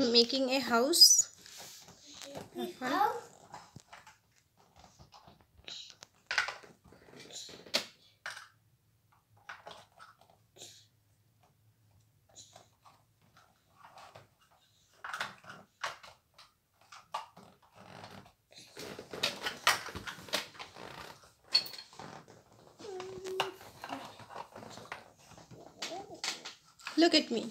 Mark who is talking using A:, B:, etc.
A: making a house. Look at me.